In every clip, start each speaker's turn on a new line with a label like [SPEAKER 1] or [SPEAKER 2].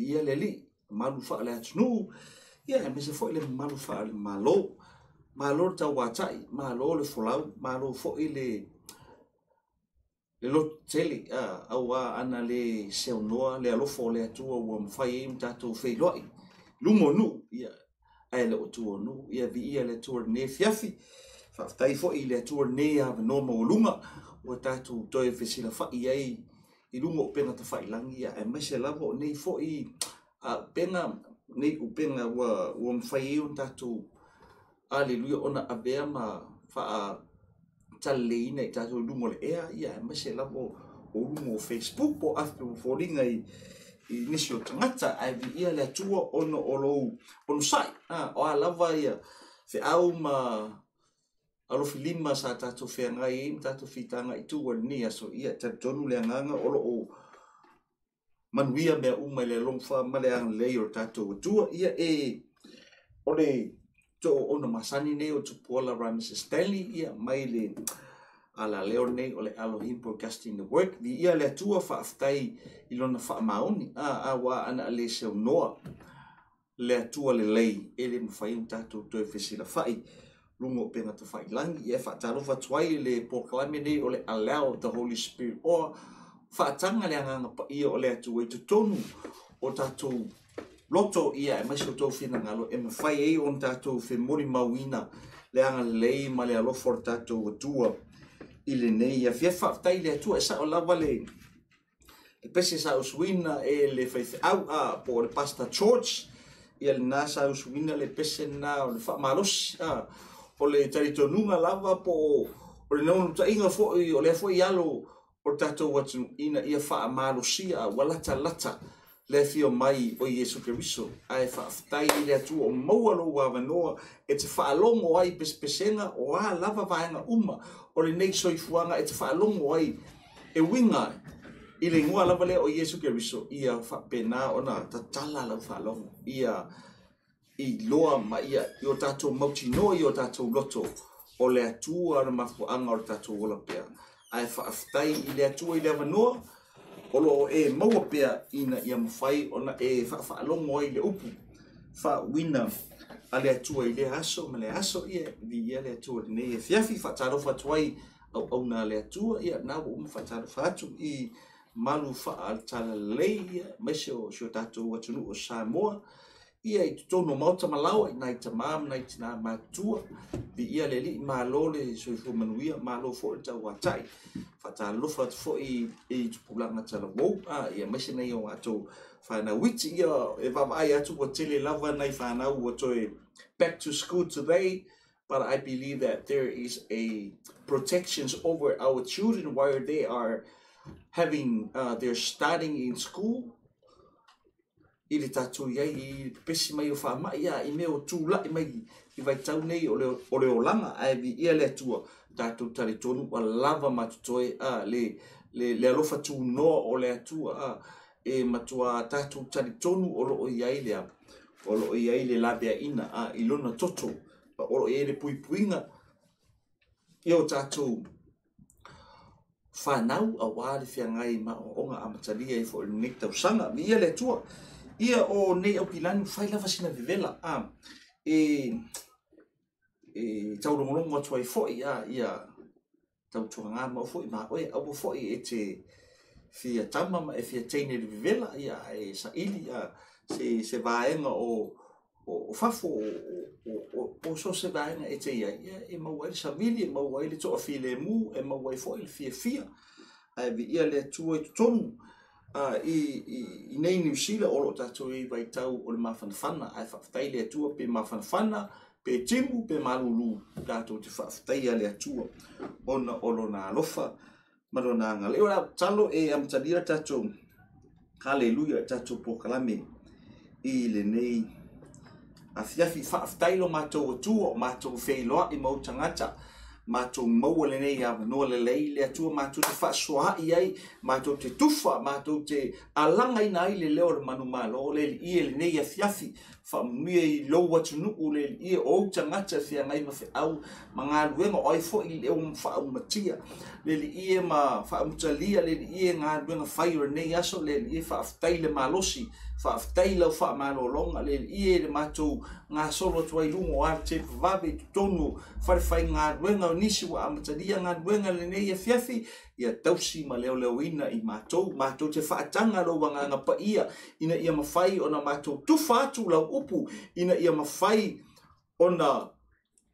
[SPEAKER 1] ia le alii malufaa le atunuu ia e mese foʻi le malufaa le mālō mālō le tauātaʻi mālō le folau mālō foʻi le le loto tele auā ana le seonoa le alofo o le atua ua mafai ai ma tatou feiloaʻi luga o nuu ia ae le o atua o nuu ia viia le atua lenē fiafi faafetai foʻi i le atua lenē avanoa maua luga ua tatou toe fesila faʻi ai i lungo penga ta fai langi ia e mai se lavo nei fo i a penga nei u penga wa wa mfai un tatu aleluia ona avea ma fa a taleina i tatu lungo le ea ia e mai se lavo o lungo facebook po after fo ringa i i nisi o tangata ai vi ia le atua ono o lou ono sai o a lava ia fe au ma alo filima sa tatou feagai ai ma tatou fitaga i ya aso ia talitonu le agaga o loo manuia mea uma i le alogofa ma le o le tatou ia e o le to'o masani nei o tupuala rames stanley ia mai le alaleo lenei o le alohim work work ia le atua faafetai i lona faamaoni auā ana a lē seonoa le atua lelei e le mafai ona tatou toe fesilafa'i lungo pena to fai langi e fa talo fa twai le proclaim ni ole allow the holy spirit o fa tanga le nga pa i ole tu e tu tonu o ta tu loto ia e mai to fina nga lo e me fai e on ta tu fe mori mawina le nga le ma le lo for ta tu tu i le nei e fa fa tai le tu e sa o lava le e pese sa o suina e le fai fe au a po le pasta church e le nasa o suina le pese na o le fa malos a uh, o le taitonuga lava po o le naunutaʻiga foʻi o lea foʻi alo o le tatou atunuina ia faamalosia ua latalata le afio mai o iesu keriso ae faafetai le atua o maua lou avanoa e te faalogo ai pesepesega o ā lava vaega uma o lenei soifuaga e te faalogo ai e uiga i le igua lava lea o iesu keriso ia faapena ona tatala lau faalogo ia i loa ma ia i o tātou mautinoa i o tātou loto o le atua ana mafuaga o le tatou ola pea ae faafetai i le atua i le avanoa o loo e maua pea ina ia mafai ona e faafaalogo ai le upu faauina a le atua i le aso ma le aso ia viia le atua lenei e fiafi faatalofa atu ai auauna le atua ia na ua uma faatalofa atu i malu faatalalelei ia maise o sio tatou atunuu o samoa ia i totonu maota malao ai nai tamā manai tinā matua viia le alii mālō le soifua manuia mālō foʻi le tauataʻi faatalolofa atu foʻi i tupulaga talavou a ia maise nei o gatou fanauiti ia e vaavaai atu ua tele lava nai fanau ua toe back to school today but I believe that there is a protections over our children while they are having uh, they're studying in school i le tatou iai i pesi mai o faamaʻi a i mea o tulaʻi mai i vaitau nei o le olaga ae viia le atua tatou talitonu ua lava matotoe a le alofa tunoa o le atua a e matua tatou talitonu o loo iai lea o loo iai le laveaina a i lona toto o loo iai le puipuiga ia o tatou fanau auā le feagai maoʻoga a matalia i foʻi lenei tausaga viia le atua Ia o nei au kilani faila fasina vivela a e e tau rongolongo atua i foi a ia tau tuhanga ma foi ma oe au foi e te fia tama ma e fia teine vivela ia e sa ili a se se vaenga o o o fafo o o o so se vaenga e te ia ia e maua ele sa vili e maua ele toa file mu e maua e foi le fia fia a e vi ia le tua i tutonu Ah, i i i nei ni sila o ta tu i vai tau o ma fan fan a fa tai le tu pe ma fan fan pe timu pe malulu da tu te fa tai le tu on o lo na lofa ma lo na ngale ora tano e am tani ra ta tu haleluya ta tu po kalame i le nei a fiafi fa tai lo ma tu tu ma tu fe lo i mo tangata ta matou maua lenei avanoa lelei le atua matou te faasoaʻi ai matou te tufa matou te alagaina ai le lea o le manumālo le aliie lenei afiafi faamunuia i lou atunuu le aliie o ou tagata feagai ma feʻau ma galuega o ai foʻi leo mafaaumatia le aliie ma faamutalia le aliie galuega fai o lenei aso le aliie faafutai le malosi faafetai lau faamalologa le ia le e matou gasolo atu ai luga o atepavave i totonu falefai galuega o nisi ua amatalia galuega lenei afiafi e ia tausi ma leoleoina i matou matou te faataga lou agaga paia ina ia mafai ona matou tufa atu lau upu ina ia mafai ona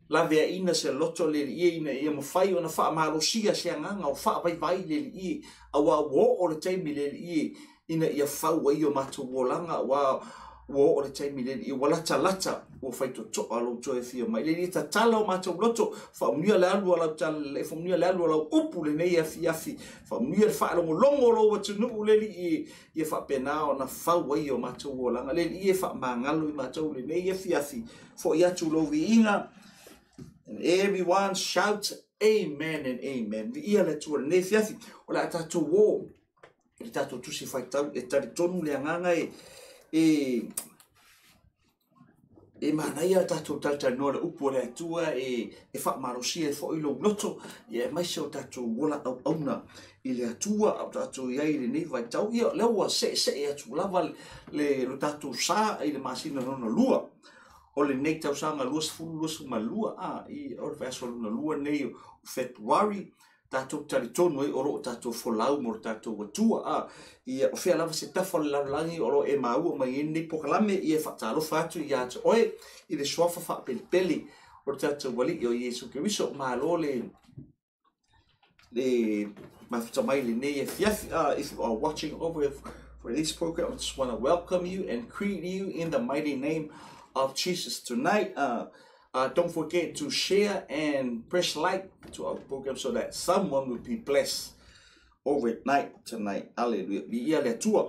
[SPEAKER 1] la vea ina se loto le li ie ina ia mawhai o na wha amalosia se anganga o wha vai vai le li ie a wā wō o le teimi le li ie ina ia whau a ia mātu wō langa wā wō o le teimi le li ie wā lata lata wā whai to to alo to e fio mai le li e ta tala o mātu loto wha unia le alu alau tala e wha unia le alu alau upu le nei afi afi wha unia le wha alongo longo lo wa tu nuku le li ie ia wha pena o na whau a ia mātu wō langa le li ie wha mangalu i mātu le nei afi afi wha iatu lo vi inga And everyone shouts Amen and Amen. We hear that word. nei fiafi. O I le tatu tusi whai tau. E tari tonu le anganga e... E... E mana ia tatu le atua e... E wha marosia e fo ilo noto. E maise o tatu wola I le atua au tatu iai le nei Ia lewa se atu lava le... sā i le masina o lenei tausaga luasfululuasumalua a ah, i o le feasoluna lua nei o februari tatou talitonu ai o loo tatou folau mo lo tatou atua ah, a ia o fea lava se tafa o le lalolagi o loo e maua mai ai nei pokalame ia faatalofa atu iā te oe i le soafa faapelepele o le tatou alii o iesu keriso malo le le mafutamai lenei afiafi a ah, if you are watching over for this program i just want to welcome you and greet you in the mighty name of Jesus tonight. Uh, uh, don't forget to share and press like to our program so that someone will be blessed overnight tonight. Hallelujah. Ia le tua.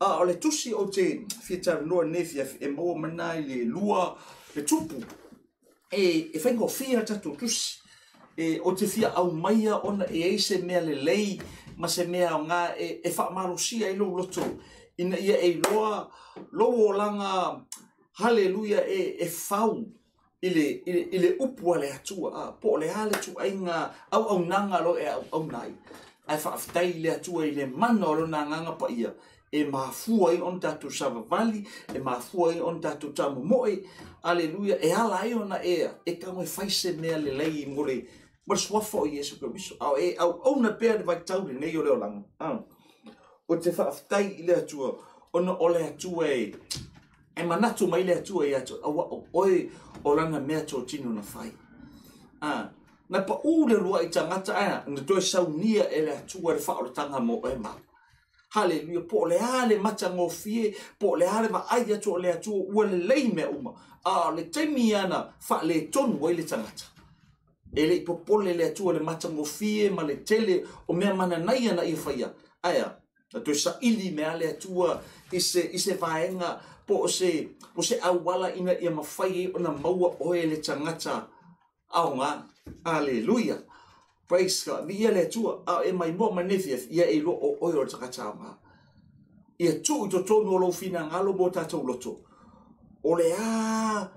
[SPEAKER 1] A o le tusi o te fitar noa nefi e mo mana le lua le tupu. E e fengo fia tatu tusi. E o te fia au maia ona e eise mea le lei ma se mea o ngā e, e wha marusia i lo loto. Ina ia e loa loa langa haleluya e e fau ile ile ile upu ale atu a po le ale tu ai nga au au nanga lo e au, nai ai fa ftai le atu ile mano lo na nga pa ia e ma fuai on tatu sava vali e ma fuai on tatu tamu moe haleluya e ala ai ona e e ka e mo fai se me ale lei mole mo swa fo yesu kristo au e au au na pe de vai tau le nei lang ah o te fa ftai ile atu ona ole atu e e manatu maile le atua i e atu au au oe o langa mea tō tino na whai. Ah. na pa ū rua i tangata ai, na doi saunia e le atua e le whaore tanga mo e ma. Haleluia, po le ale mata ngō fie, po le ale ma ai atu o le atua ua le lei mea uma. A, le teimi ana wha le tonu wai le tangata. E le ipopole le atua le mata ngō fie, ma le tele o mea mana nai ana i whaia. Aia, na doi sa ili mea le atua i se, i se po o se, po se awala ina ia mawhai e o na maua oe le tangata. Ao nga, aleluia. Praise God. Vi ia le a e mai mua manethiaf, e, ia e lo o oe o tangata o nga. Ia tu i to tonu lo fina ngalo mo tata uloto. O le a,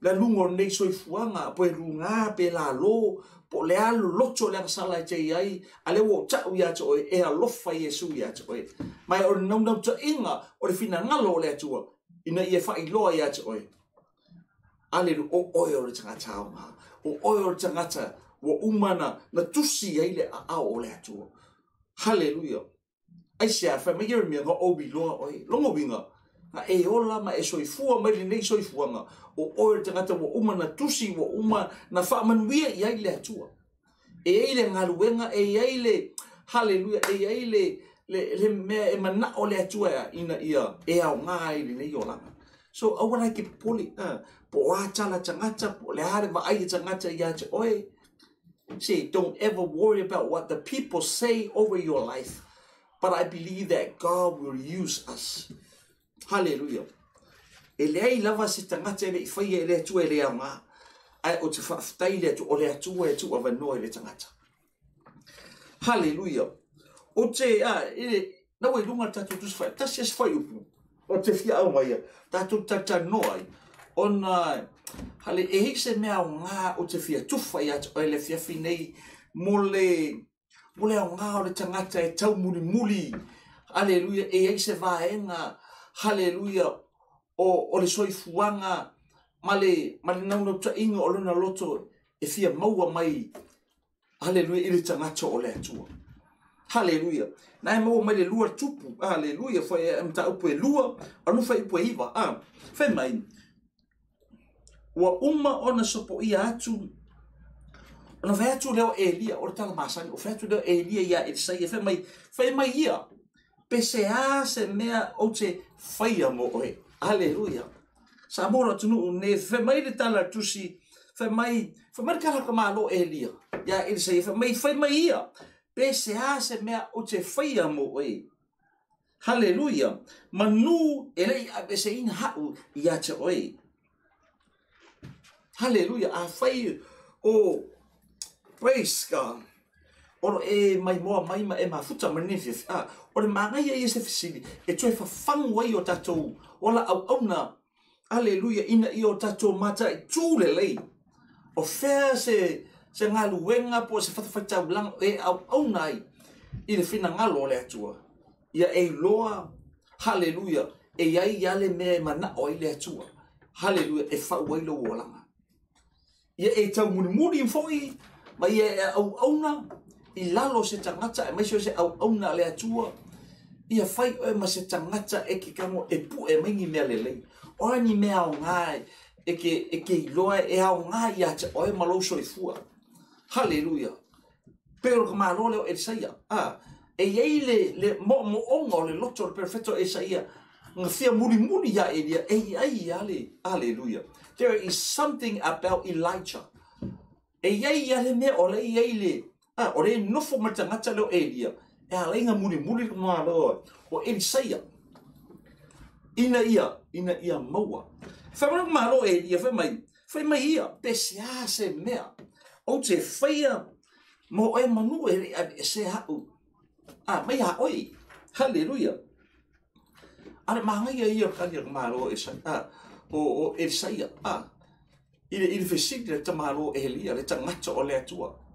[SPEAKER 1] la lungo nei soifuanga, po e lunga pe la lo, po le alu loto le masala te ai a le wo tau ia te oe e alofa Iesu ia te oe mai o le naunau ta inga o le finagalo o le atua ina ia failoa ia te oe alelu o oe o le tagata aoga o oe o le tagata ua uma na na tusi ai le aao o le atua haleluia ai se bi mai eremia gaou iloa oe logoviga a e ola ma e soifua mai lenei soifuaga o oe le tagata ua uma na tusi ua uma na faamanuia i ai le atua e ai le galuega e ai le haleluia e ai le le le mea e manao le atua ea ina ia e aogā ai lenei olaga so aua lai ke popoli po o a tala tagata po le a le vaai e tagata iā te oe See, don't ever worry about what the people say over your life. But I believe that God will use us Haleluya. E le ai lava se tangata ele i whaia ele atu ele au ngā. Ai o te whaftai le atu o le atu e atu ava noa ele tangata. Haleluya. O te, a, ele, nau e lunga tatu tu sfai, ta se sfai upu. O te fia au maia, tatu tata noa i. O nā, hale, e hei se mea o ngā o te fia tufai atu o ele fia finei mole, mole au ngā o le tangata e tau muli muli. Haleluya, e hei se vaenga, e vaenga, haleluya o o le soifuanga male male na uno tsa ingo o lona loto e fia maua mai haleluya ile tsa ngacho o le tsua haleluya na e maua mai le lua tupu haleluya fo e mta upo e lua o no fa ipo e iba a fe mai wa umma ona sopo ia atu ona fa atu leo elia o tanga masani o fa atu leo elia ia e sai e fe mai fe mai ia pesease mea o te whaia mo oe. Aleluia. Sa mora tunu ne, mai le tala tusi, fe mai kala ka malo e lia. Ia elisa mai, whemai, mai ia. Pesease mea o te whaia mo oe. Haleluia. Manu e lei a pese in hau i a te oe. Haleluia. A whai o praise God. Oro e mai moa mai ma e ma futa ma nisi a. Ah, o le mangai e se fisili e tue fa fangwai o tatou. O au au na. Aleluia ina i o tatou mata e tūle lei. O fea se se ngā luenga po se fatu fatau lang e au au nai. I le fina ngā le atua. Ia e loa. Haleluia. E iai yale me e mana oi le atua. Haleluia e fa uai lo uolanga. Ia e tau muni muni mfoi. Ma ia e au au nai. i lalo se tangata e maiso se au auna le atua ia fai oe ma se tangata e ke kamo e pu e mingi mea lelei oe ni mea o ngai e ke, e ke iloa e au ngai ia te oe malou soifua haleluia pero ka malo leo e saia ah, e iei le, le mo mo onga o le loto le perfecto e saia nga fia muli muli ya e lia e iei ale haleluia there is something about Elijah e iei ale me o le iei le a o le nofo ma tagata leo elia e muni muni le lo o elisaia ina ia ina ia maua ma lo elia fa mai fa mai ia pe se mea ou te faia ma o e manu e se aveese aʻu a mai oi haleluia ale le magaia ia sa a o o elisaia a ile ile fesili le tamaro elia le tagata o le atua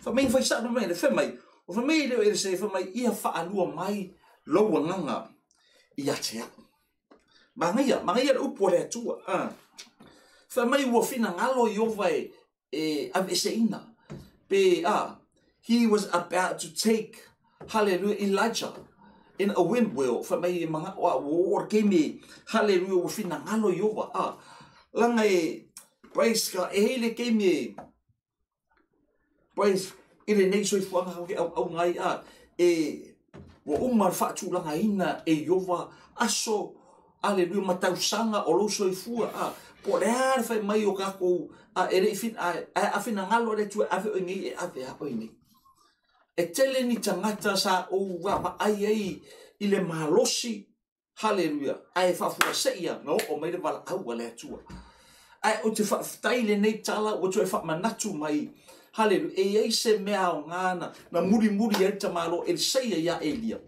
[SPEAKER 1] fa mai fai sa'a mai le fe mai o fa me leo ele se fa mai ia fa alua mai loa nganga ia te a mangia mangia le upo le atua a fa mai ua fina ngalo i ova e e ave pe a he was about to take hallelujah Elijah in a wind wheel for me manga wa war kemi hallelujah ua fina ngalo i ova a langa e, praise ka e hele kemi pues ile nei so fu nga ke au ngai a e wo umar fa tu langa ina e yova aso ale lu mata usanga o lo so fu a por le ar fa mai o ka ko a ele fin a a fin nga le tu a fu ngi a fe e a poi ni e tele ni tangata sa o wa ma ai ai ile malosi haleluya ai fa e fu se ia no o mai le bala au le tu ai o te fa tai le nei tala o te fa manatu mai Hallelujah. E ei se mea o ngana. Na muri muri e te malo e seia ya elia.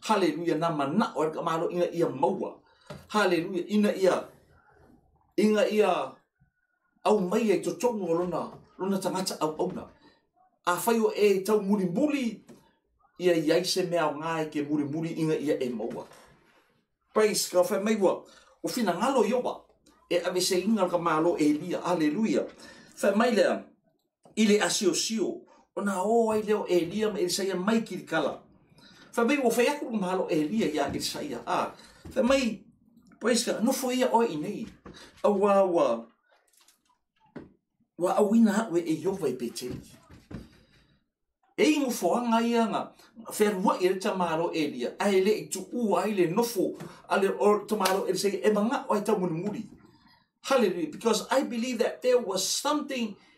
[SPEAKER 1] Hallelujah. Na mana o e malo inga ia maua. Hallelujah. Ina ia. Inga ia. Au mai e to tonu o luna. Luna tangata au au na. A fai o e tau muri muri. Ia i aise mea o ngai ke muri muri inga ia e maua. Praise God. Fai meiwa. O fina ngalo yoba. E avise inga ka malo e elia. Hallelujah. Fai mai lea. Hallelujah. ile asiosio ona oai leo elia ma elisaia mai kilikala faamai ua fai aku lumahalo elia iā elisaia a faamai poeska nofo ia oe i nei auā ua ua auina a'u e eiova i peteli e igofoaga ia ga fealua'i e le tamālo elia ae le'i tu'ua ai le nofo a le tamālo elisaia e maga'o ai muri. Hallelujah. Because I believe that there was something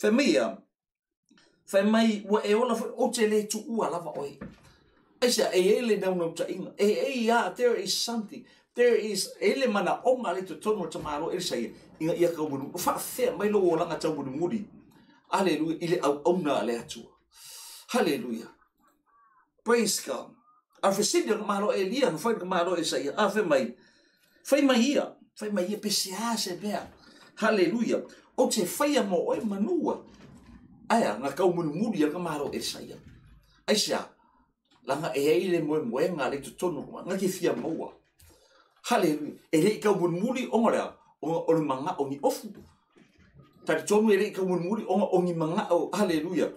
[SPEAKER 1] Fai mai a, um, fai mai wa e ona o te le tu ua lava oi. Ai sia, e ele nau nau ta inga. E e ia, there is something. There is, ele mana onga le tu tono ta maro, ele sa ia, inga ia ka wunu. Fa fea, mai lo o langa ta wunu muri. Aleluia, ile au onga le atua. Aleluia. Praise God. A fesidia ka maro e lia, fai ka maro e sa ia, a fai mai. Fai mai ia, fai mai ia, pese a se bea. Aleluia. Aleluia o te faya mo oi manua. Aya, nga kau muni muri aga maro e saia. Aisha, langa e eile moe moe nga le tu tono kuma, nga ki fia maua. Hale, e rei kau muni muri o ngorea, o ngore manga o ni ofu. Tari tonu e rei kau muni muri o ngore o ni manga o, haleluya.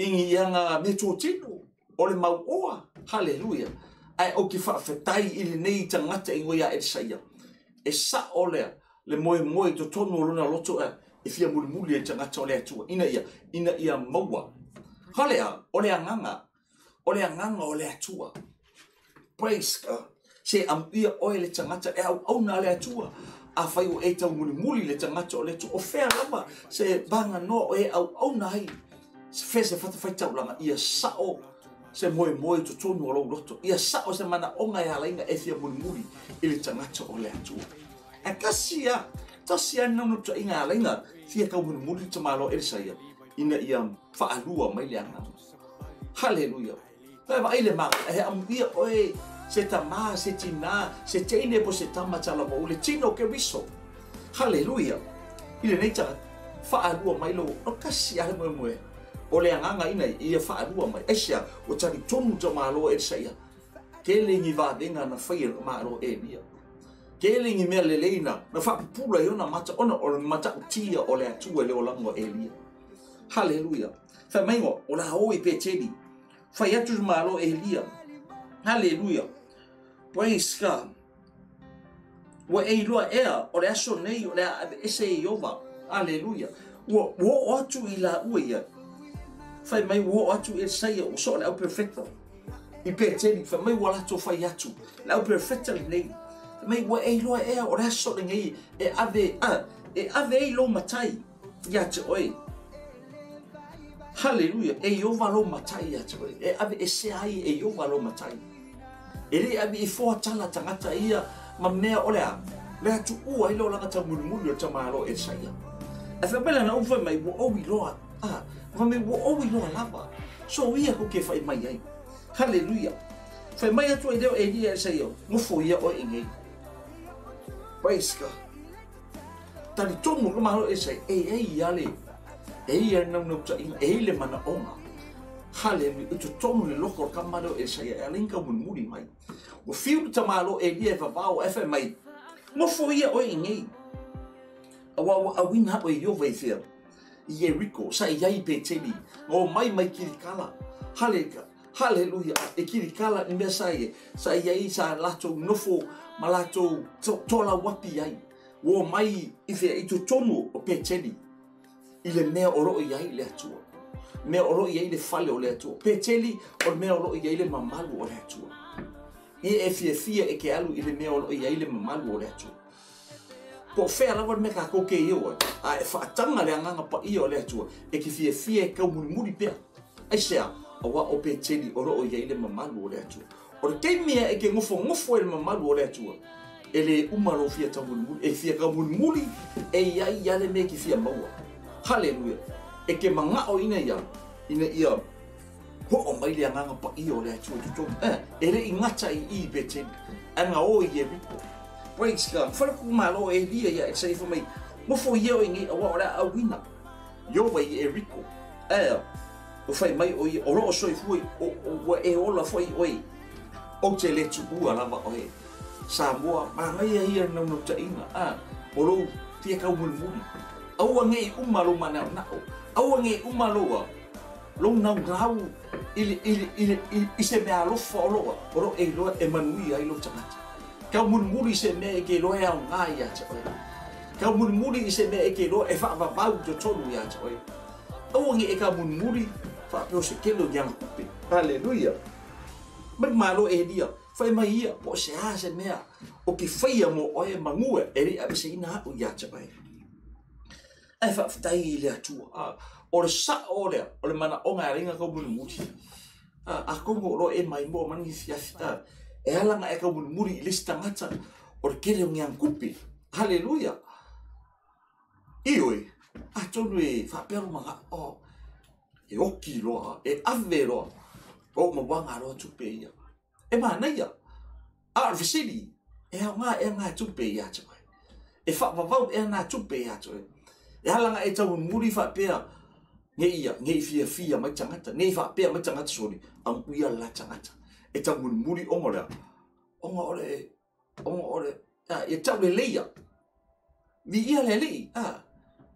[SPEAKER 1] Ingi yanga me tō tino, o le mau oa, haleluya. Ai, o ki whaafetai ili nei tangata i ngoia e saia. E sa o lea, le moe moe to tonu o luna loto e e fia muli muli e tangata o lea tua ina ia, ina ia maua halea, o lea nganga o lea nganga o lea tua praise God se am ia oe le tangata e au au na lea tua a fai o e tau muli muli le tangata o lea tua o fea lama se banga no e au au na hai se fe se fata fai tau lama ia sao se moe moe to tonu o lau loto ia sao se mana onga e halainga e fia muli muli ili tangata o lea tua e tasia tasia nanu taʻi galaiga fia kaumunimuli tamalo elesaia ina ia fa'alua mai le aga haleluia vaevaai le magae amuia oe se tamā se tinā se teine po se tama talavaou le tino keriso haleluia i lenei ta fa'alua mai lou o kasi ale moemoe o le agaga ina ia fa'alua mai aisia e o talitonu tamālo elesaia ke legi vavega na faia malo elia ke mea leleina na faapupula ai ona mata ona o le mataʻutia o le atua i le olaga e o elia haleluia faamaiga o laō i peteli fai atu le malo elia haleluia praise god ua e iloa ea o le aso nei o le aese ieova haleluia ua oo atu i laua ia fai mai oo atu i le saia ua so o le au perfecta i peteli fai mai ua latou fai atu le au perfecta lenei mai ua e loa e o le sore ngai e ave a e ave e lo matai iā te oe Hallelujah e iova lo matai ia te oe e ave e se ai e iova lo matai e re ave i e fo tala tagata ia ma mea o lea lea tu ua i lo langa ta o tamālo malo e saia e fa bela na mai wo owi loa a fa mai wo owi loa lava so ia ko ke fai mai ai Hallelujah fai mai atu e leo e lia e saia ngofo ia o e ngai praise ka tani tomu ka mahalo e sai e e ia le e ia nau nau ta inga e le mana onga hale mi utu tomu le loko ka mahalo e sai e alinka munmuri mai o fiu ta mahalo e lia e vavao efe mai mo fo ia o ingei awa awa awina o e yo vai fia Ieriko, sa iai pe teli, o mai mai kirikala, hale ka, Haleluya. E kiri kala ni mea sa Saia i sa latou nofo ma latou tola wapi ai. Wo mai i fea i tonu o peteni. I le mea oro i ai le atua. Mea oro i ai le fale o le atua. Peteli o mea oro i ai le mamalu o le atua. I e fia fia e ke alu i le mea oro i ai le mamalu o le atua. Po fea lawa me ka koke i o. A e whaatanga le anganga pa i o le atua. E ki fia fia e kau muri muri pea. Ai sea, aua o pe teli o ro'o iai le mamalu o le atua o le taimi e ke gofogofo e le mamalu o le atua e lē uma lou fia taugulimuli e fia kaugulimuli e iai ia le me ki fia maua haleluia e ke maga'oina ia ina ia ho'o mai le agaga paia o le atua totogi eh, e le'i gata i i beteli agaō i e vipo praise God falaku malo e lia ia e saifo mai gofo ia e o i gei auā o le auina iova i e riko eh o fai mai oi o ro soi fui o o e ola foi oi o te le tu bua lava o he sa mua ma mai e hia no no te inga a o ro tia kau mul mul au nge umalo mana na o au nge umalo lo na grau ili ili ili i se me alo folo o ro e lo e manui ai lo tanga kau mul mul i se me ke lo e au ngai ya te kau mul mul i se me ke lo e fa va va to tonu ya te awangi eka bun mun muri fa pe se kelo yang pe haleluya mai malo e dia fai maia, hia po se ha se mea o ki ya mo o e mangua e ri abe se ina o cha pai ai fa ftai le a o le sa o le o le mana o ringa ko mun muri a kongo ro e mai mo mangi fiafita e alanga e ka mun muri le lista ngata o le kere kupi haleluya Ioi, a tonu e whapero maha o e oki loa, e awe loa o ma wanga loa tupe ia e maa ia a arvisini e a ngā e ngā tupe ia tue e whapapau e ngā tupe ia tue e halanga e tau muri whapea nge ia, nge fia fia mai tangata nge whapea mai tangata sori am uia la tangata e tau muri ongo lea ongo ole, ongo ole e tau e leia mi ia le leia, ah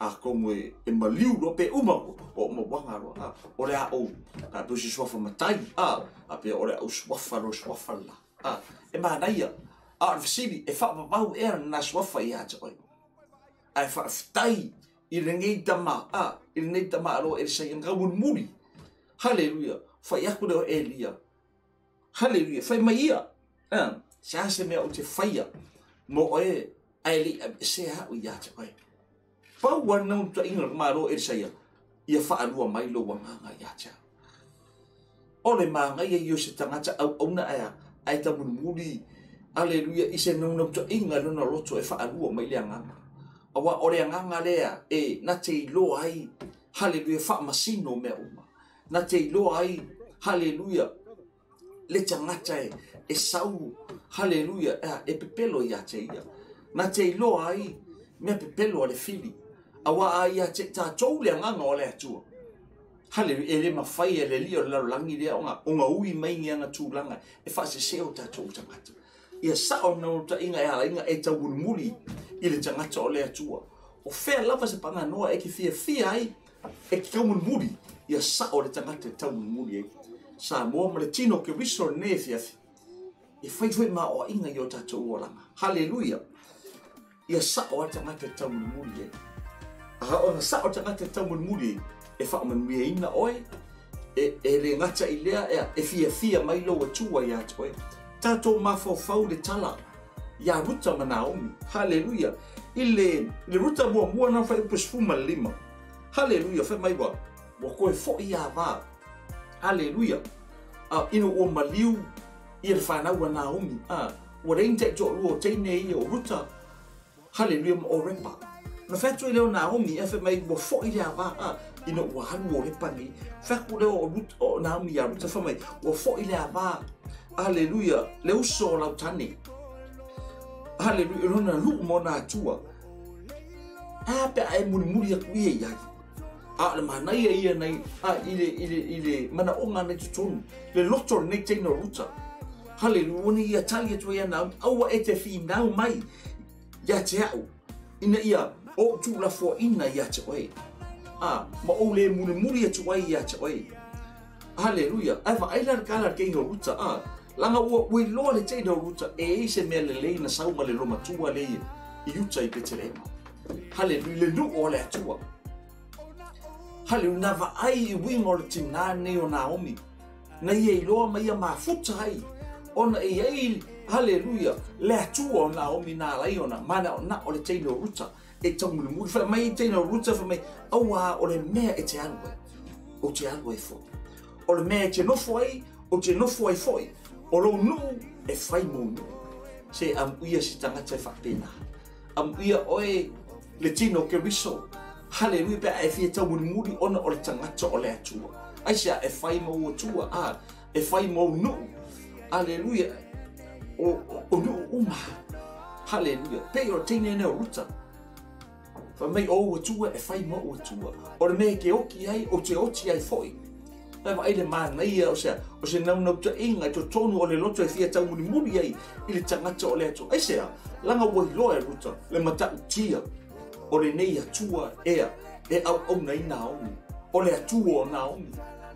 [SPEAKER 1] a komo e, e maliu lo pe uma o ma wanga lo a o le a o a pe si swafa matai a a pe o le a o swafa lo swafa la a e ma naia a o fesili e wha mawau e na swafa i ata oi a e wha ftai i le ngei tama a i le ngei tama alo e le sai ngā mun muri haleluia whai aku leo e lia haleluia whai mai ia a se ase mea o te whaia mo oe ai li a se hau i ata oi fawa na ta inga maro e saya. ia fa alua mai lo wa manga ia cha ole manga ia yo se tanga au ona ia ai ta mulmuli aleluia ise isa na ta inga lo na loto e fa alua mai le awa ole anga lea ya? e eh, na te lo ai haleluia fa masino me uma na te lo ai haleluia le tangata e, e sau haleluia e, ah, e pepelo ia te ia na te lo ai me pepelo ale fili awa aia te ta tau le nganga o le atua. Hale, e le mawhai e le li o laro langi le onga, onga ui mai ni anga tū langa, e wha se seo ta tau ta mata. Ia sa o nao ta inga e ala inga e ta wunmuri i le ta ngata o le atua. O fea lava se panga noa e ki fia fia ai, e ki ka wunmuri, ia sa o le ta ngata e ta wunmuri ai. Sa mua mre tino ke wiso ne e fia fia. E fai fai ma o inga i o ta tau o langa. Halleluia. Ia sa o le ta ngata e ta wunmuri ai a ha ona sa o tanga te tamu muli e fa man mi ina oi e e le ngata i lea e e fia fia mai lo atu ai atu e tato ma fo fau le tala ya ruta mana omi haleluya i le le ruta mua mua na fai upo sfuma lima haleluya fai mai wa wa koe fo i a wā haleluya a uh, ino o maliu i le whanau a na omi a uh, wa reinte jo lua teine i o ruta haleluya ma o repa na fetu ile na umi efe mai bo fo ile ava no wa hanu o le pani fetu le o lut o na umi ya lut mai o fo ile ba. Hallelujah. le uso la tani Hallelujah. ino lu mo na tua a pe ai e muri muri ya ku ye ya a le ma mana ye ye nei a ile ile ile mana o nga nei tutun le lotor ne te no ruta Hallelujah. ni ya tali tu ya e na au e te fi na mai ya te au ina ia o tu la fo ina ia te oe. A, ma o le mune muri atu wai ia te oe. Haleluya, ai wa ai lar kalar ke inga ruta a. Langa ua ue loa le teina ruta e se mea le lei na sauma le roma tua le i uta i Peterema. Haleluya, le nu o le atua. Haleluya, na wa ai i winga o le tinane o Naomi. Na ia iloa ma ia mafuta hai. Ona e ei, haleluya, le atua o Naomi na lai mana na o le teina ruta. Haleluya, e tau mule mui whai mai teina o ruta whai mai au a o le mea e te alua o te alua e fo o le mea e te nofo ai o te nofo ai foi o lo nu e whai mōnu se am uia si tangata e whapena am uia oe le tino ke riso haleluia pe e fia tau mule muli ona o le tangata o le atua aisha e fai mou atua a e fai mou nu aleluia o, o, o nu uma haleluia pe o teina e neo ruta fa mai o wa tua e fai mo wa tua o re ke o ki ai o te o ti ai foi ai mai le man nei e, o sea o se nau no to inga to tonu o le lotu e fia tau muni muni ai i le tanga to le to ai sea nga wa hilo e rutu le mata tia o le nei a tua e e au au nei na au o le tua o na au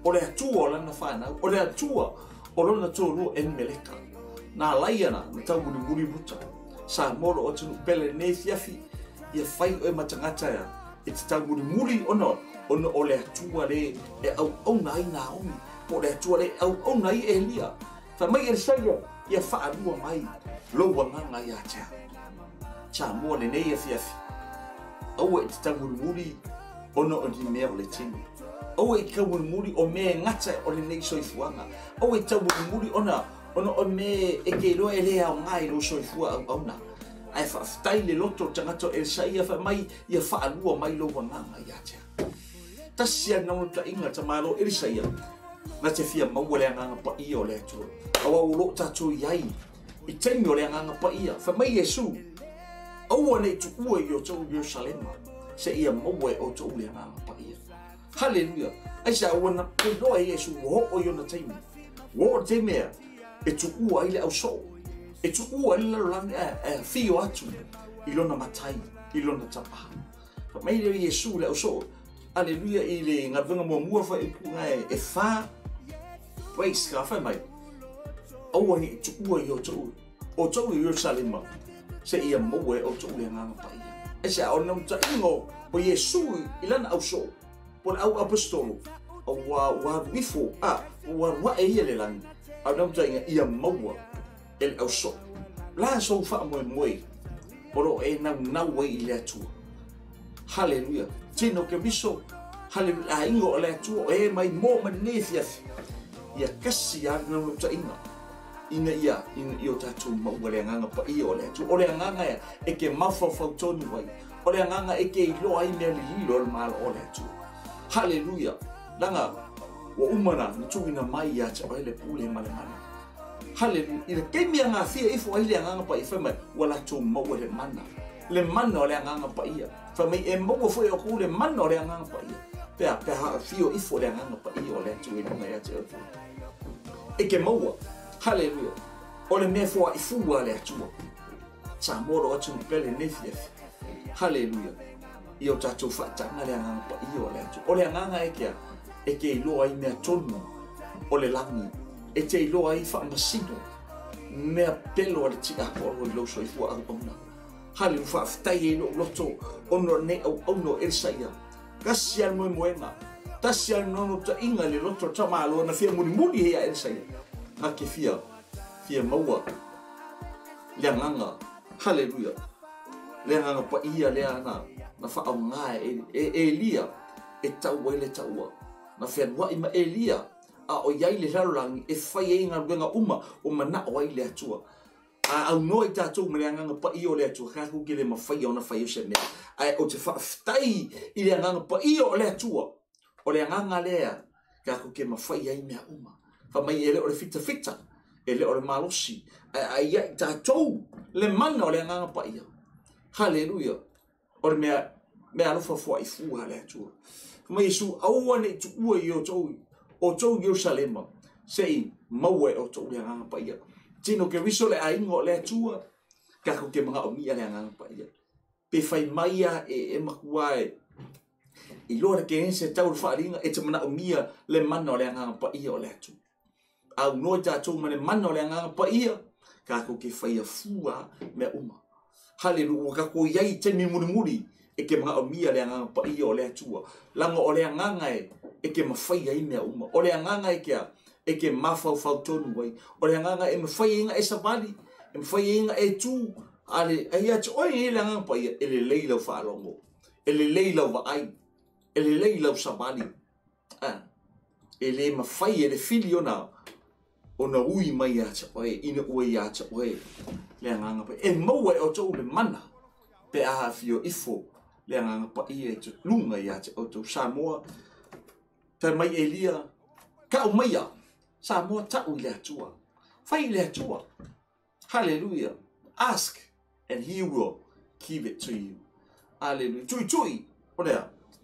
[SPEAKER 1] o le tua o lana fana o le tua o lona to ru en meleka na laiana tau muni muni buta sa moro o tu pele nei fiafi fi ia fai o e matagata ia e te taugulimuli ona ona o le atua le e auauna ai naomi po o le atua le e auauna ai e elia faamai e le saia ia faaalua mai lou agaga iā tea samoa lenei afiafi aua e, e te ona o limea o le tini aua i kaugulimuli o mea e gata e o lenei soifuaga aua i taugulimuli ona ona o me e keiloa e lē aogā i lou soifua auauna ae faafetai le loto tagata o e esaia faamai ia faalua mai lou agaga iā tea tasi ana o taʻiga tamālo elesaia na te fia maua le agaga paia o le atua auau o loo tatou iai i taimi o le agaga paia faamai iesu aua nei tuua i o tou ierusalema seʻia maua e outoʻu le agaga paia haleluia aisa aua na peloa iesu e o hoo i ona taimi uao te mea e tuua ai le ʻausoo e tuku ai lalolage e eh, eh, afio atu i lona matai i lona tapaha faamai le iesu le au soo aleluia i le gavega muamua faaipuga e, e fā praise ka fai mai aua ni tuku ai o tou o tou i ierusalema seʻia maua e o tou le agaga paia e se aona mataigo o iesu i lana au soo po le au apostolo aua ualuifo a ualuaʻe ia le lagi aona mataiga ia maua el au so la so fa mo mo oro e na na we ile tu haleluya tino ke biso haleluya ai ngo le tu e mai mo manifia ia kasi ya na no ta inga ina ia ina io ta tu mo le nganga pa io le tu ole nganga ya e ke mafo fa tonu wai ole nganga e ke ilo ai me li lo mal ole tu haleluya langa wa umana ni tu ina mai ya cha le pule male male Hallelujah. Ida kemia nga sia i le nganga pa fa mai wala chuma mo le mana le mana le nganga pa iya. fa mai e mo ya ku le mana le nganga pa iya. pe pe ha fio ifo le nganga pa iya le chu ina ngai ya chu e ke mo haleluya o le mea foa i fua le pele nefi Hallelujah. Yo i o tatou le anga pa iya le atua o le agaga e kea e ke iloa ai mea tonu o le e te iloa i faagasino mea pelo a le tiapo alua i lou soifua auauna hale u faafetai ai loo loto ono no auauna o elesaia kasi almoemoema tasi alnono taʻiga le loto tamāloa na fia mulimuli e ia elesaia ga ke fia fia maua le agaga haleluia le agaga paia lea na na faaaogā e elia e tau ai le taʻua na fealuaʻi ma elia a o yai le lalolagi e fai ai e galuega uma o manaʻo ai le atua a au no ai tatou ma le agaga paia o le atua kakuke le mafaia ona faiosamea ae o te faafetai i le agaga pa o le atua o le agaga lea kakuke mafai ai mea uma mai e leo le fitafita e leo le malosi ai ai tatou le mana o le agaga pa haleluia o le mea mea alofa foaʻi fua le atua famai iesu au nei tuua i o toui o chou Jerusalema sei maue o chou le ngā pa ia tino ke riso le ai ngo le chua. ka ko ke mga omi le ngā pa ia pe fai mai a e e makua e i lora ke se tau fa ringa e tamana omi le mana le ngā pa ia o le tu au no ta chou mane mana le ngā pa ia ka ko ke fai a fua me uma Hallelujah, ka ko yai te mi muri muri e ke mga omia le anga pa i o le atua. Lango o le anga ngai, e ke mawhai ai mea uma. O rea nganga e kea, e ke mawhau whau tonu wai. O rea nganga e mawhai e inga e sabali, e mawhai e inga e tū. Ale, e hea te oi e langa pa ia, e le leilau whaalongo. E le leilau wa ai. E le leilau sabali. Ha. E le mawhai e le fili o na, o na ui mai a oi, ina ue i te oi. Le nganga pa E maua e o tau me mana, pe aha fio ifo. Le nganga pa ia e te lunga i a te oi. samoa, te mai elia ka o mai sa mo ta u le chúa, fai le chúa, hallelujah ask and he will give it to you hallelujah chui chui o le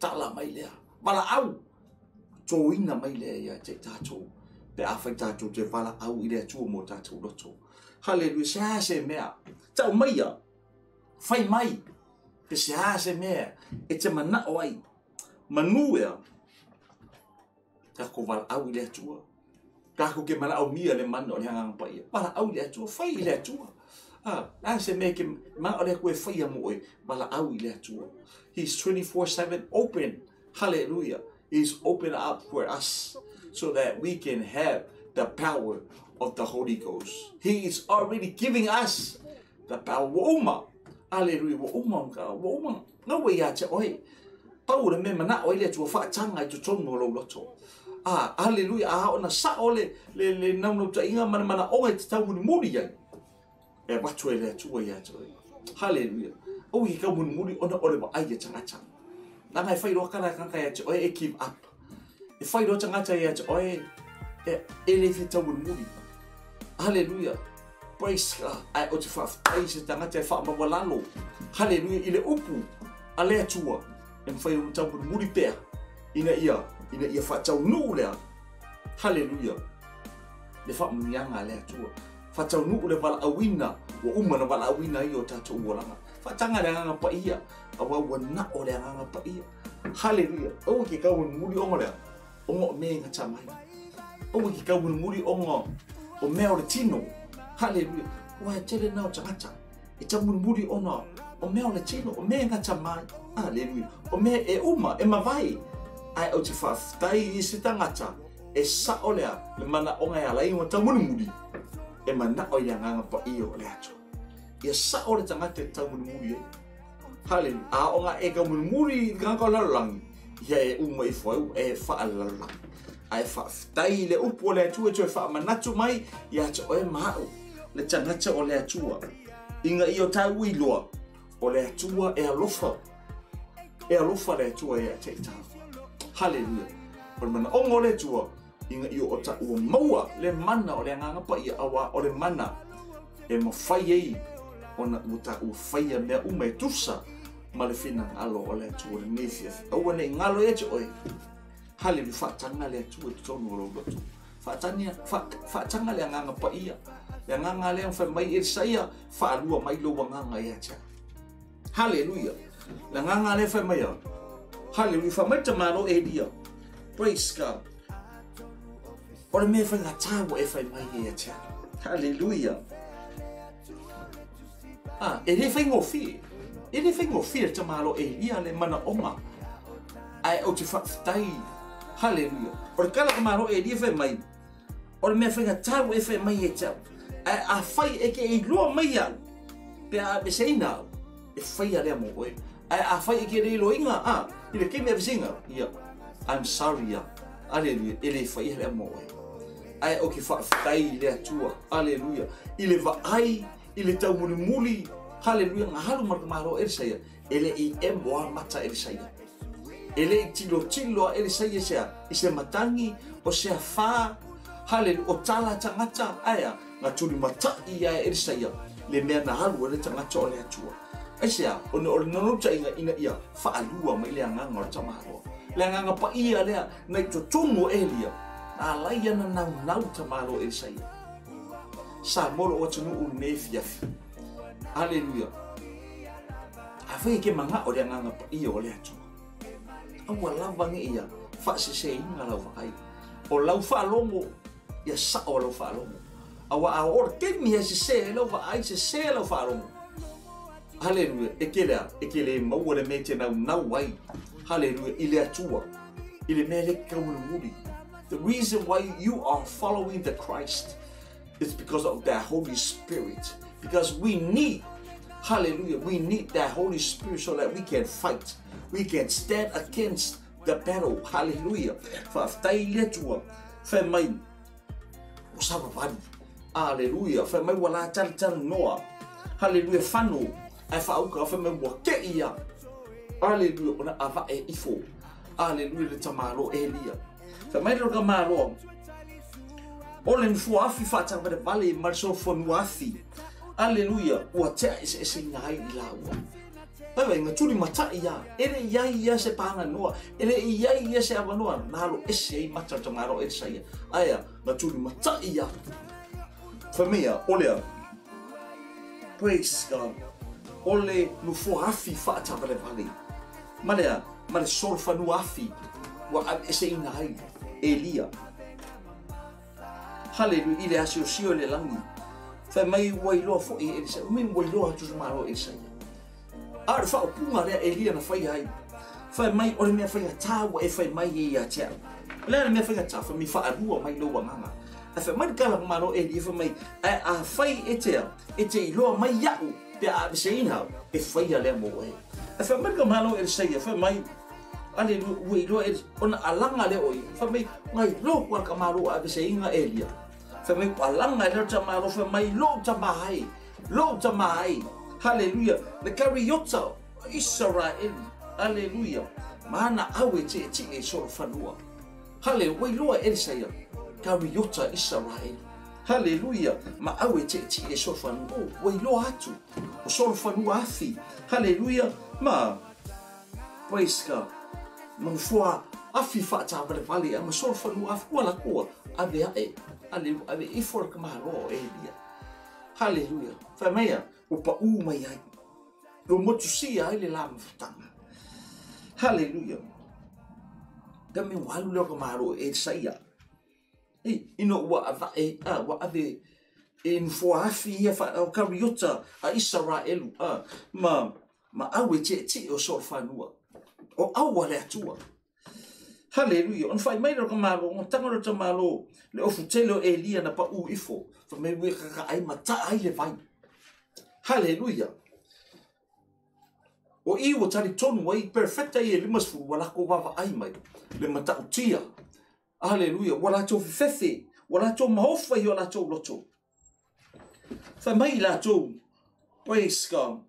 [SPEAKER 1] ta la mai le là au chui na mai le ya che cha chu để a fai ta chu te bala au i le chu mo ta chu lo chu hallelujah sa sẽ mẹ, ta o mai phải fai mai pe se ha se mea e te mana o ai kako wala au le atua kako ke mala au mia le mana o le hangang pa ia mala au le atua fai le Ah, na se me ke ma ole koe fai mo e mala au le he's 24/7 open hallelujah he's open up for us so that we can have the power of the Holy Ghost. He is already giving us the power. Wa uma. Hallelujah. Wa uma ka. uma. Nga ya oi. pau le me mana oile tu fa changa tu tong no lo lo to a ah, haleluya a ona sa ole le le na no ta inga mana mana o et ta mun muri ya e ba e tu ele tu ya tu haleluya o i ka mun muri ona ole ba ai cha cha na mai fai ro kana kan ka ya tu o e keep up e fai ro cha cha ya tu o e e ele fi ta mun muri haleluya praise god ai o tu fa praise ta ngata fa e ma wala lo haleluya ile upu ale tu em fai u tau pun muri pea ina ia ina ia fa tau nu le haleluya le fa mu yanga le tu fa tau nu le wala awina wa umma na wala awina io ta tu wala ma fa tanga le nga pa ia awa ngang o à? le à? hallelujah, pa ia haleluya o ki ông un ông o le o me nga chamai o ki ka un muri ông mẹ ở trên le hallelujah, haleluya chơi lên nào o changa changa e tau muri ông na o mea o le tino, o mea ngata mai, aleluia, o mea e uma, e mawai, ai au te whaftai i se tangata, e sa o lea, le e mana o ngai alai ta muni muri, e mana o ia nganga pa i o lea tō. E sa o le tangata e ta muni muni e, hale, a o ngā e ka muni muri, i ngā lalangi, ia e uma i fwau, e wha e lalangi. Ai whaftai le upu o lea tū e tō wha manatu mai, ia tō e mao, le tangata o lea tūa. Inga i o tau i loa, oleh le atua e alofa e alofa le atua e taʻitaga haleluia o le manaoga o le atua iga io o taʻua maua le mana o le agaga paia auā o le mana e mafai ai ona ua taʻua faia mea uma e tusa ma le finagalo o le atua lenei fiafiaua neʻi galo ia te oe hale le faataga le atua e totonu o lou lotu faataga le agaga paia le agaga lea mafai mai e le saia faalua mai lou agaga ia Hallelujah. La nga nga lefa maya. Hallelujah. Fa maita malo e dia. Praise God. Ora me fa la tawa e fa mai e tia. Hallelujah. Ah, e lefa ngo fi. E lefa ngo fi ta malo e dia le mana oma. Ai o te faftai. Hallelujah. Ora kala ka malo e dia fa mai. Ora me fa la tawa e fa mai e tia. A fai e ke e lo mai ya. a be sei nao. e whaia rea mo koe. Ai a whai ki inga, a, i re kemi awis Ia, I'm sorry, ia. Ale lia, e le faia lea mo koe. Ai o ki whaatai lea tua, aleluia. I le vaai, i le tau muli haleluia, ngā halu markamaro e saia. Ele i e moa mata e saia. Ele i tilo tilo e saia sea, i se matangi, o sea whaa, hale o tala tangata aia, ngā ia e saia. Le mea na halu e le tangata o le atua asia ono ono no cha inga ina iya, fa alua ma ilia nga ngor cha maro le nga pa iya le na to tumu elia ala ia na nang nau cha maro e iya. sa moro o tunu u ne fia haleluya afa ke manga o le anga pa iya o le atu au ala nga ia fa se se inga lau fa kai o lau fa longo ia sa o lau fa longo awa a or ke mi se se lau fa ai se se lau fa longo Hallelujah. Ekele ekele maua le meche na unawai. Hallelujah. Ile atua. Ile mele kaumuli. The reason why you are following the Christ is because of that Holy Spirit. Because we need, hallelujah, we need that Holy Spirit so that we can fight. We can stand against the battle. Hallelujah. For Faftai letua. Femai. Osababani. Hallelujah. Femai wala chal chal noa. Hallelujah. Fanu fa au ka fa me wa ke ia aleluia ona ava e ifo aleluia le tamalo e lia fa mai ro ka for o le mfu uh, afi fa ta vale vale mar so fo nu afi aleluia ua uh, te ese ese ngai la ua Pawe nga tuli mata a ere ia ia se pāna noa, ere ia ia se awanoa, nalo ese ei mata tamaro e saia. Aia, nga tuli mata ia. Whamea, olea, praise God. o le nufua afi faatavalevagai ma lea ma le solofanua afi ua aveeseina ai elia haleluia i le asiosio i le lagi fai mai ua iloa foʻi e elesai umai ua iloa atusumālo e elesai a o le faaopuga lea elia na fai ai fai mai o le mea faigatā ua e fai mai e iā te au lea le mea faigatā fai mi faaalua mai lou agaga a fai mai le kalapamālo elia fai mai ae afai e te au e te iloa mai iaʻu 90 e le mo e e fa mai ka malo e sei e fa mai ale we lo e ona alanga le oi fa mai ngai lo wa ka malo a sei nga e lia fa mai palanga le cha malo fa mai lo cha mai lo cha mai haleluya le kariota israel haleluya mana awe te te e so fa lua hale we lo e sei kariota israel haleluia ma aue teʻitiʻi e solofanuu ua iloa atu o solofanua afi haleluia ma praise god manufua afi faatavalepale a ma solofanua afi ua lakoa ave aʻe alelu ave ifo laka mahaloa o elia haleluia faemaia ua paʻū mai ai lo motusia ai le la mafutaga haleluia ga me ua alu leoka mahalo e saia e ino wa ava e a wa ave e in fo afi ia fa o kariota a israelu a ma ma awe te te o so fa nua o awa le atua Haleluya, on fai mai roka malo, on tangaro ta malo, le ofu telo e lia na pa u ifo, fa me ue kaka ai ma ta ai le vai. Haleluya. O iwo tari tonu wai, perfecta i e limasfu, wala ko wava ai mai, le mata utia, Aleluia. Wala cho fefe. Wala cho mahofa hi wala cho tō loto. Fa mai la cho. Praise God.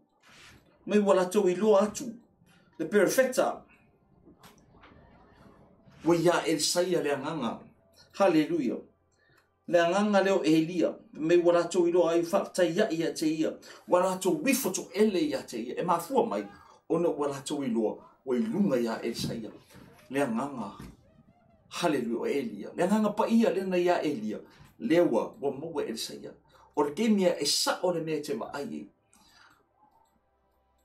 [SPEAKER 1] Mai wala tō i loa atu. The perfecta. Wa ya el saia le anganga. Aleluia. Le anganga leo elia. Mai wala cho i loa ai fa ta ia ia te ia. Wala cho wifo tō ele ia te ia. E mafua mai. Ona wala cho i loa. Wa ilunga ya el saia. Le Le anganga halelu o elia. Me nganga pa ia lena ia elia. Lewa wa mua el saia. O le kemia e sa o le mea te ma aie.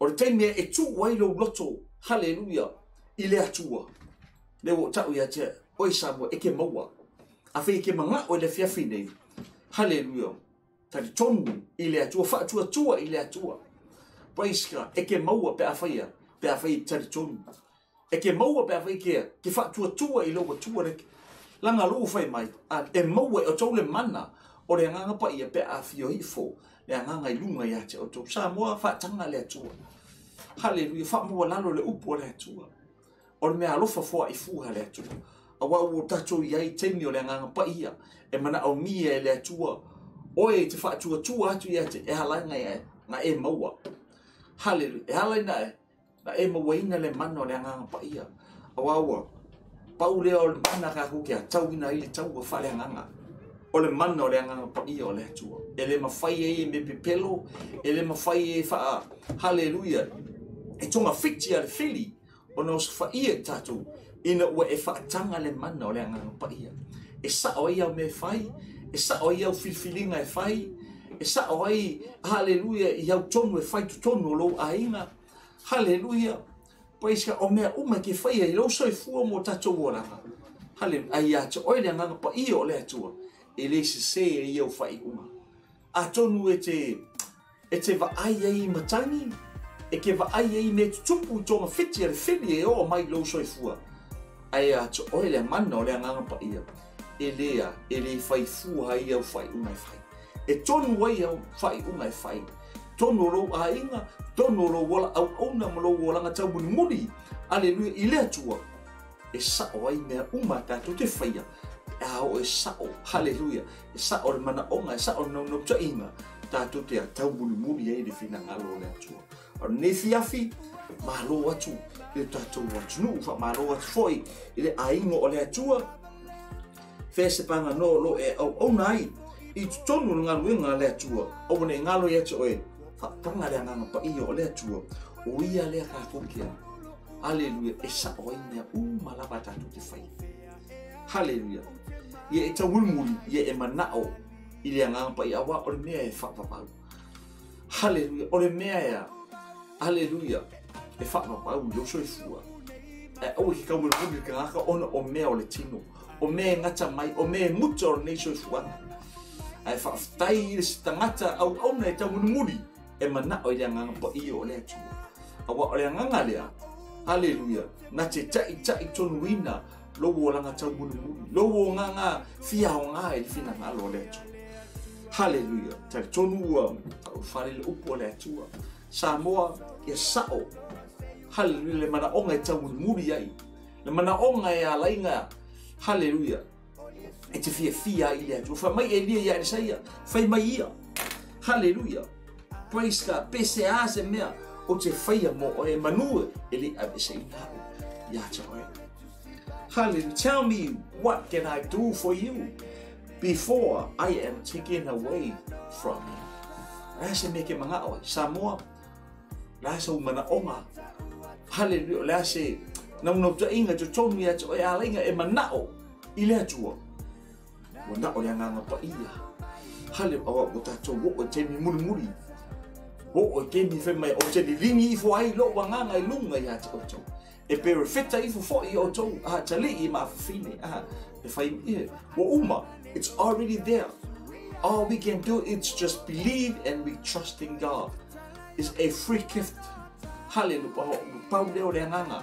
[SPEAKER 1] O le kemia e tu wai lo loto. Haleluya. I le atua. Lewa o tau ia te. O i e sa mua e ke maua. A fe i ke manga o le fia fine. Haleluya. Tari tonu i le atua. Fa atua tua i le atua. Praise God. E ke maua pe a faya. Pe a faya tari tonu. Praise e ke maua pe afai kea, ke wha tua tua i loa tua reke, langa loa fai mai, a e maua e o tau le mana, o le anganga pa ia pe afio i fo, le anganga i lunga i ate o tau, sa mua wha tanga le atua, haleluia, wha mua lalo le upo le atua, o le mea alofa fua i fuha le atua, a wau o tatou i ai teni o le anganga pa ia, e mana au mia e le atua, oe te wha tua tua atu i ate, e halanga ngai e, ngai e maua, haleluia, e halai ngai e, na e mo waina le mano le nga pa ia awa awa paule o le mana ka ku kia tau ina ili tau wa fale nga o le mana le nga pa ia o le atua e le mawhai e me pepelo e le mawhai e faa haleluya e tonga fiti ar fili o no sa faa tatu ina ua e faa tanga le mana o le nga pa ia e sa o ia me fai e sa o ia o filfilinga e fai e sa o ai haleluya i au tonu e fai tu tonu o lo a inga Haleluya. Paisa o mea uma ke faya i lau soi fua mo tato wana ka. ai a te oile nganga pa i o le atua. E le se se e i au uma. A tonu e te, e te va ai ai matangi. E ke va ai ai me te tupu i tonga fiti ar fili e o mai lau soi fua. Ai a te oile mana o le nga pa i au. E lea, e le fai fua i au uma e fai. E tonu wai au fai uma e fai. E tono lo ainga tono lo wala au ona mo lo wala nga tabu ni muli aleluia ile atua e sa o ai mea ya uma to te faia ao e sa'o haleluia e sa'o le mana'oga e sa'o le ta to te atau mulimuli ai ya le finagalo o le atua o lenei fiafi mālō atu i le tatou ma lo atu fo'i ile le o le atua fese paganoa lo e au ai i totonu le galuega le atua auanei galo iā ya te oe whaanga rea ngana pa iyo lea tua, o ia le ka kukia. haleluya e sa oina u malaba tatu te whai. Aleluia, ia e tawulmuli, ia e manao, i lea ngana pa iawa, ore mea e whapapau. Aleluia, ore mea ea, haleluya e fa u yo so e fua. E au hi e kaumuru mo ka ngaka, ona o mea o le tino, o mea e ngata mai, o mea e muta o le neisho e fua. Ai fa stai le sitangata au au nei tau unumuri. emana o ile nganga po i o le tu awa o le nganga le haleluya na che cha i cha i ton wina lo wo langa cha mulu mulu lo wo nganga fia o nga e fina nga lo le tu haleluya ta ton wo fare le upo le tu samoa e sao haleluya le mana o nga cha mulu mulu ai le mana o nga ya lainga haleluya e te fia e fia i le tu fa mai e lia ia e saia fai mai ia haleluya Praise mea o te whaia mo o e e le abe se inaru. te oe. Hallelujah. Tell me, what can I do for you before I am taken away from you? Rasa me ke mga oe. Samoa, rasa umana onga. Hallelujah. Rasa naunau ta inga te tonu ia te oe ala inga e manao i lea tua. Wa nao le anganga pa ia. Hallelujah. Awa o tātou wo o muri muri o ke ni fe mai o te lingi i fo ai lo wanga ngai lunga ia te oto e pe refita i fo fo i oto a te li i ma fine a e fai e o uma it's already there all we can do is just believe and we trust in God is a free gift hallelujah ho pau leo le nganga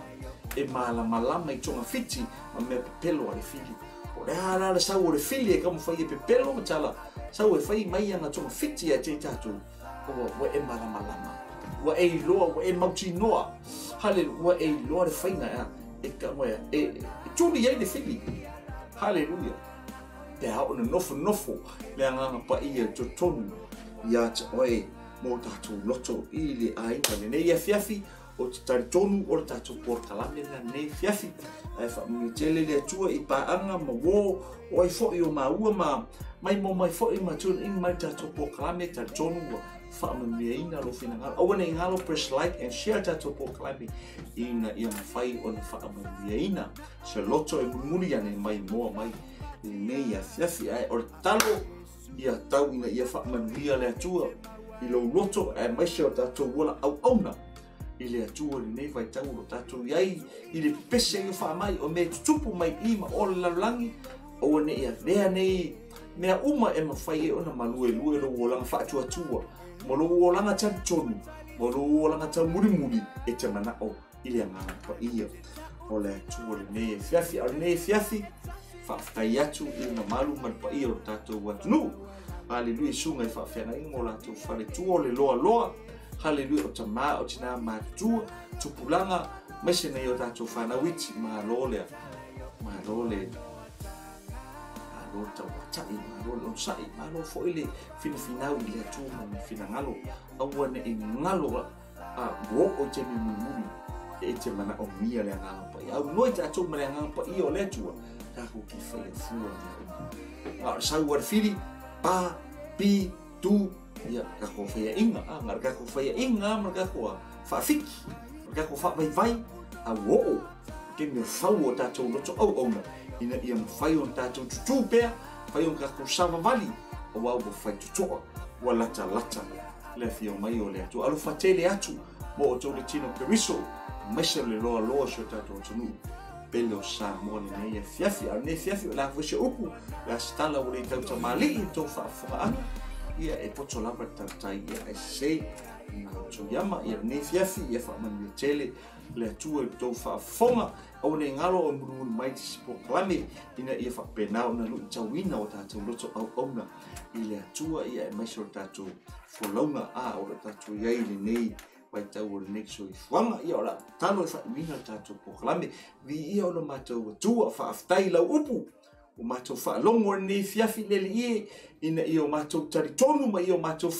[SPEAKER 1] e mala mala mai tonga fiti ma me pelo ale fili o le ala le sau o le fili e kamo fai e pepelo ma tala sau e fai mai ana tonga fiti e te tatu ua ua e malama wa e iloa ua e mautinoa haleluia e iloa le faina ya e kagoea e, e tuli ai le fili haleluia pe nofo le nofonofo le agaga pai e ia totonu iā taʻoe mo tatou loto i le aiga lenei afiafi e o te talitonu o le tatou polokalame lanei fiafi e ae faamunitele le atua i paaga ma uō o ai foʻi o maua ma mai mo mai fo foʻi ma tunaʻimi mai tatou polokalame talitonu faamameaina alofinagalo aua nei galo press like and share tatou poclami in ia mafai on faamameaina se loto e mulimuli ane mai moa mai lenei afiafi ae o or talo ia tau ina ia faamanuia le atua i lou loto ae maise o au ala auauna i le atua lenei vaitau lo tatou iai i le pepese ia faamai o me tutupu mai i ma o le lalolagi aua neʻi avea nei mea uma e mafai e ona maluelue fa olaga faatuatua malo wolanga cha chonu malo wolanga cha muri muri e cha mana o ile ngana pa ia ole tu ole ne fiafi ole ne fiafi fa fa yatu ina malu mal pa ia tato watu nu haleluya sunga i fa fa na ingo la fa le tu ole loa loa haleluya o tama o tina ma tu tupulanga mese ne yo tato fa na witi ma lole ma lole lo tauataʻi malo lausaʻi malo foʻi le finafinau i le atu ma le finagalo aua neʻi galo uoo i te mumulimumi e te manaʻo mia le agaga paʻi aunoa i tatou ma le agaga paʻi o le atua takou ki faiafua leauma ao le sau alefili pa pi tu ia kako faiaʻiga a ma le kako faiaʻiga ma le kako a faafiki ma le kako faavaivai auoo kemi o fau o tatou loto auauna ina ia mafai ona tatou tutū pea fai ona kakou savavali ua mafai totoa ua latalata le afio mai o le atu alofatele atu mo o le tino periso maisa le loaloa so tatou atunuu pele o sa moa lenei afiafi alenei fiafi o lafuese upu le asitala ua lei tautamālii e tou faafogaana ia e poto lava le tautai ia aesesei na tauiama ia lenei fiafi ia faamaniatele le atua e tou faafofoga auna e galo o e mulumulu mai te sipokalame ina ia faapena ona luʻi tauina o tatou loto auauna i le atua ia e maiso o le tatou a o le tatou iai nei vai tau o lenei soifuaga ia o le autalo e faaiuina o le tatou pokalame viia o le matou atua faafetai lau upu o matou faalogo o lenei fiafi i ina ia o matou talitonu ma ia o matou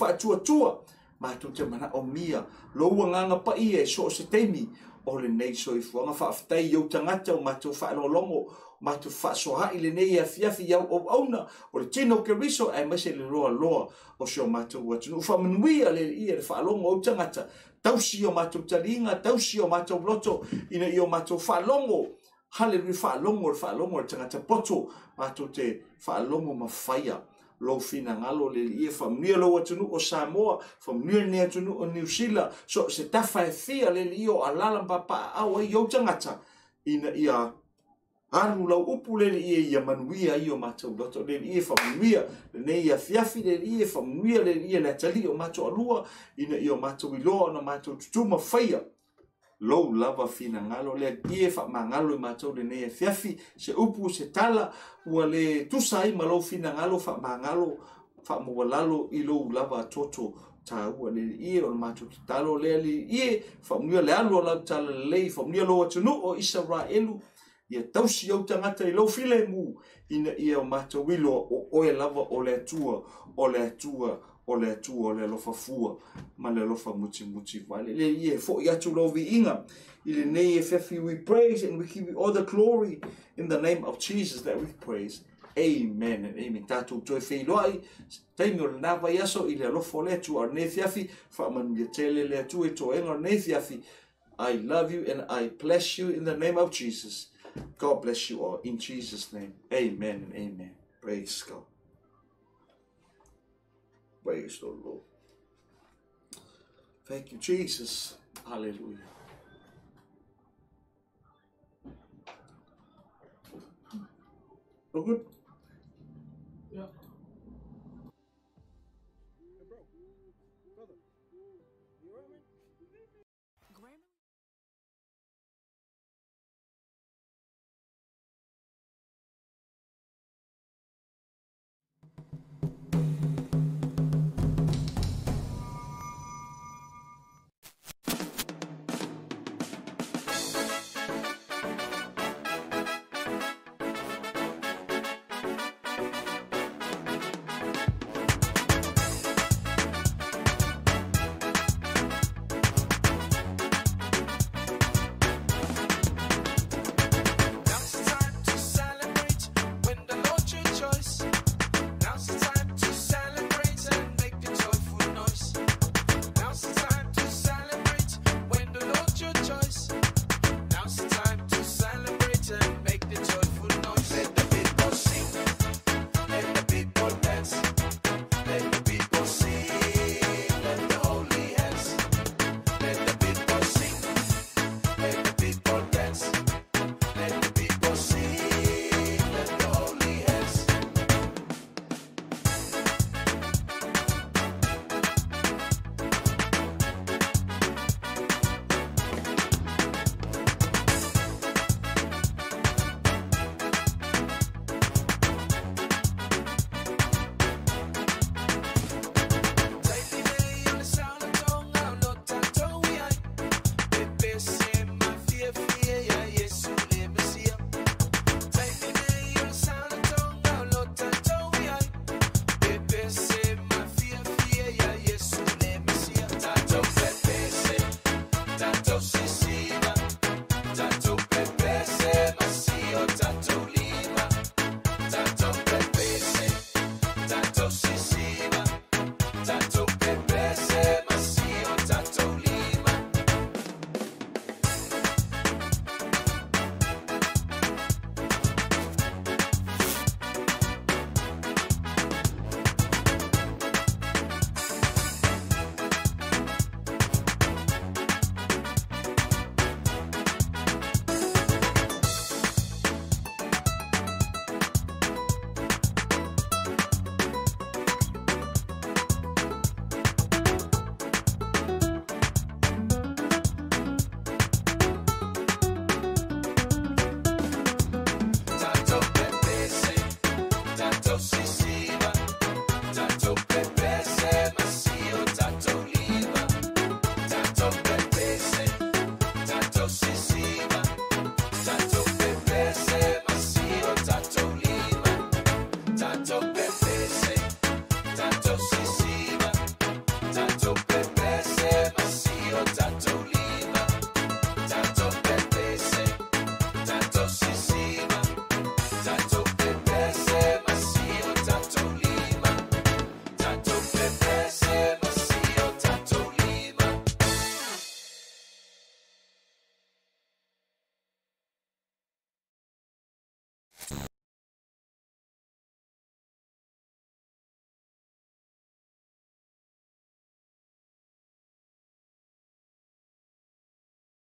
[SPEAKER 1] tua matou te mana o mia lo uagaga paia e so o se taimi o le nei soifuaga faafetai iou tagata o matou faalogologo matou faasoha i lenei afiafi iau auauna o le tino keriso ae mase le loaloa o seo matou atunuu faamanuia leleia le faalogo ou tagata tausi o matou taliiga tausi o matou loto ina i o matou faalogo halelui faalogo o le faalogo o le tagata poto matou te faalogo mafaia lou finagalo le leia faamunuia lou atunuu o samoa faamanuia lenei atunuu o niusila soo se tafa e fia le leia o alalamapapaaao ai iou tagata ina ia alulau upu le leia ia manuia ai o matou loto le liia faamanuia lenei afiafi le liia faamanuia le leia le atalii o matou alua ina io matou iloa ona matou tutuma faia lou lava finagalo le agie faamagalo i matou lenei e feafi se upu se tala ua le tusa ai ma lou finagalo faamagalo faamaualalo i lou lava atoto tāua leiie o le matou tatalo lea leiie faamunia le alu o lau talalelei faamunia lou atunuu o isaraelu ia tausi au tagata i lou filemu ina ia o matou iloa o oe lava o le atua o le atua o le atu o le alofafua ma le alofa mutsimuti vale le ia foʻi atu loviiga i lenei e fefi we praise and we give you all the glory in the name of jesus that we praise amen and amen tatou toe feiloaʻi taimi o lanā vaiaso i le alofo o le atu a lenei fiafi faamanuia tele le atu e toega o lenei fiafi i love you and i bless you in the name of jesus god bless you all in jesus name amen and amen praise god Praise the Lord. Thank you, Jesus. Hallelujah.
[SPEAKER 2] Okay.